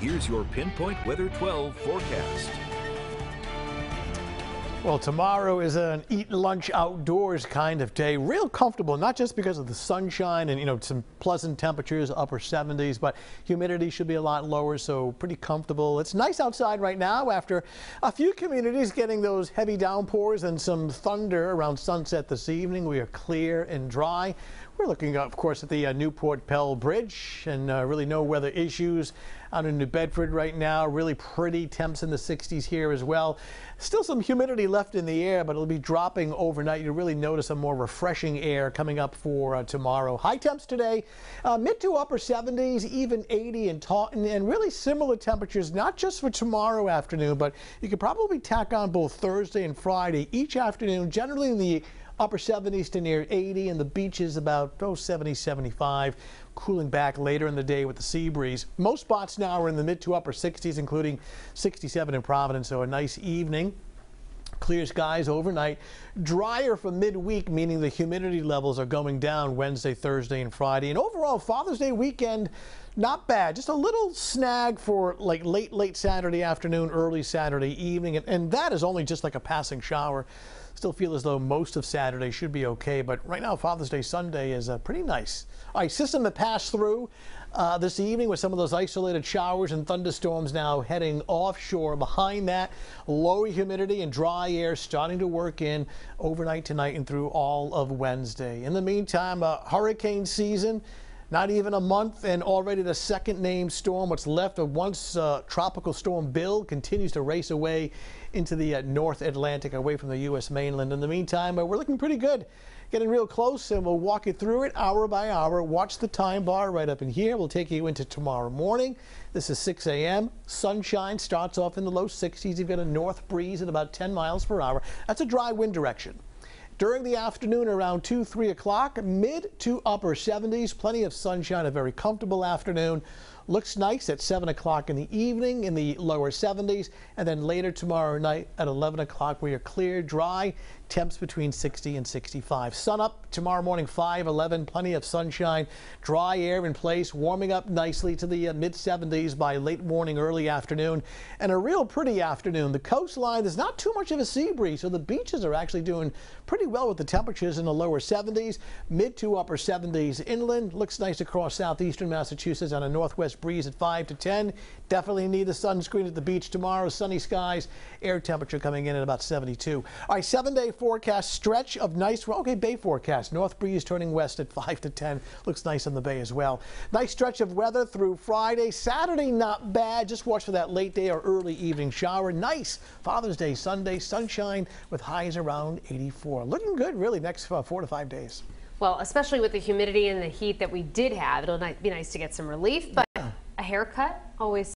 Here's your Pinpoint Weather 12 forecast. Well, tomorrow is an eat lunch outdoors kind of day. Real comfortable, not just because of the sunshine and, you know, some pleasant temperatures, upper 70s, but humidity should be a lot lower, so pretty comfortable. It's nice outside right now after a few communities getting those heavy downpours and some thunder around sunset this evening. We are clear and dry. We're looking, of course, at the uh, Newport Pell Bridge and uh, really no weather issues out in New Bedford right now. Really pretty temps in the 60s here as well. Still some humidity left in the air, but it'll be dropping overnight. You'll really notice a more refreshing air coming up for uh, tomorrow. High temps today, uh, mid to upper 70s, even 80 in Taunton, and really similar temperatures, not just for tomorrow afternoon, but you could probably tack on both Thursday and Friday each afternoon, generally in the upper 70s to near 80 and the beaches about oh 70 75 cooling back later in the day with the sea breeze most spots now are in the mid to upper 60s including 67 in Providence so a nice evening Clear skies overnight. Drier for midweek, meaning the humidity levels are going down Wednesday, Thursday, and Friday. And overall, Father's Day weekend, not bad. Just a little snag for like late, late Saturday afternoon, early Saturday evening. And, and that is only just like a passing shower. Still feel as though most of Saturday should be okay, but right now Father's Day Sunday is uh, pretty nice. All right, system that passed through uh, this evening with some of those isolated showers and thunderstorms now heading offshore. Behind that, low humidity and dry air starting to work in overnight tonight and through all of Wednesday. In the meantime, uh, hurricane season. Not even a month and already the second named storm, what's left of once uh, tropical storm Bill, continues to race away into the uh, North Atlantic, away from the U.S. mainland. In the meantime, uh, we're looking pretty good. Getting real close, and we'll walk you through it hour by hour. Watch the time bar right up in here. We'll take you into tomorrow morning. This is 6 a.m. Sunshine starts off in the low 60s. You've got a north breeze at about 10 miles per hour. That's a dry wind direction. During the afternoon around 2, 3 o'clock, mid to upper 70s. Plenty of sunshine, a very comfortable afternoon. Looks nice at 7 o'clock in the evening in the lower 70s. And then later tomorrow night at 11 o'clock, we are clear, dry, temps between 60 and 65. Sun up tomorrow morning 5, 11, plenty of sunshine, dry air in place, warming up nicely to the uh, mid 70s by late morning, early afternoon, and a real pretty afternoon. The coastline, there's not too much of a sea breeze, so the beaches are actually doing pretty well with the temperatures in the lower 70s, mid to upper 70s inland. Looks nice across southeastern Massachusetts on a northwest breeze at 5 to 10. Definitely need the sunscreen at the beach tomorrow. Sunny skies, air temperature coming in at about 72. All right, seven day forecast stretch of nice, okay, bay forecast. North breeze turning west at 5 to 10. Looks nice on the bay as well. Nice stretch of weather through Friday. Saturday, not bad. Just watch for that late day or early evening shower. Nice Father's Day, Sunday, sunshine with highs around 84. Looking good, really, next uh, four to five days. Well, especially with the humidity and the heat that we did have, it'll be nice to get some relief, but haircut always